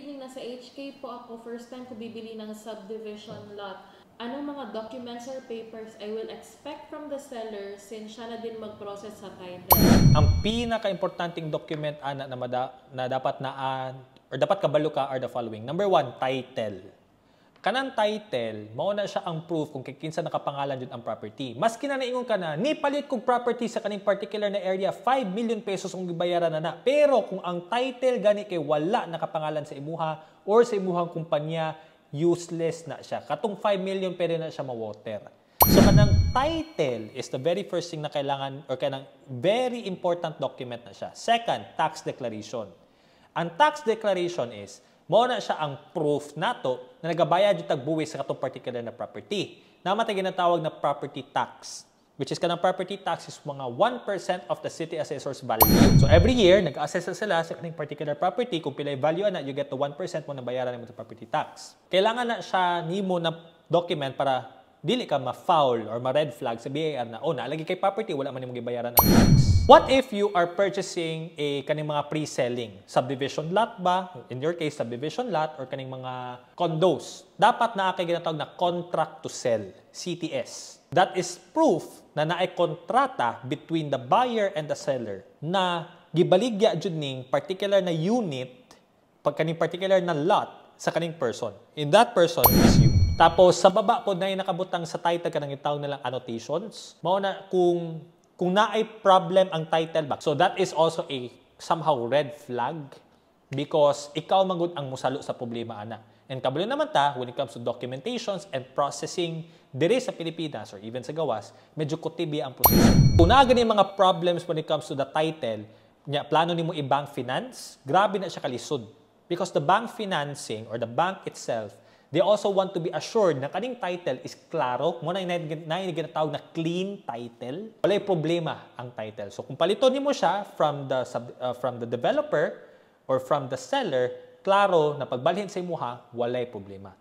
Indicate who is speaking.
Speaker 1: evening. Nasa HK po ako. First time ko bibili ng subdivision lot. Anong mga documents or papers I will expect from the seller since siya na din mag-process sa title?
Speaker 2: Ang pinaka-importanting document ana na, mada, na dapat na uh, or dapat kabalo ka are the following. Number one, title. Kanang title, mao na siya ang proof kung kinsa nakapangalan jud ang property. Maski na naingon ka na, ni palit kog property sa kaning particular na area, 5 million pesos ang gibayaran na na. Pero kung ang title gani kay wala nakapangalan sa imuha or sa imuhang kumpanya, useless na siya. Katong 5 million pero na siya ma-water. So kanang title is the very first thing na kailangan or kanang very important document na siya. Second, tax declaration. Ang tax declaration is mo na siya ang proof nato na nagabayad yung tagbuwis sa katong particular na property. Namatay ginatawag na property tax which is kanang property tax is mga 1% of the city assessor's value. So every year, nag-assess na sila sa kaning particular property. Kung pila value na, you get the 1% mo na bayaran mo sa property tax. Kailangan na siya nimo na document para dili ka ma-foul or ma-red flag sa BAR na, oh, naalagi kay property, wala man imong gibayaran ang tax. What if you are purchasing a kaning mga pre-selling? Subdivision lot ba? In your case, subdivision lot or kaning mga condos. Dapat na kay ginatawag na contract to sell, CTS. That is proof na naay kontrata between the buyer and the seller na gibaligya jud ning particular na unit pag kaning particular na lot sa kaning person. In that person is you. Tapos sa baba po na nakabutang sa title kanang itawag nilang annotations. Mao na kung kung naay problem ang title box. So that is also a somehow red flag because ikaw magud ang musalo sa problema ana. And kabalo naman ta when it comes to documentations and processing dire sa Pilipinas or even sa gawas, medyo kutibi ang proseso. Kung naa gani mga problems when it comes to the title, nya plano nimo i-bank finance, grabe na siya kalisod. Because the bank financing or the bank itself They also want to be assured na kaning title is klaro. Mo na yung ginatawag na clean title. Walay problema ang title. So kung paliton nimo siya from the sub, uh, from the developer or from the seller, klaro na pagbalhin sa imuha, walay problema.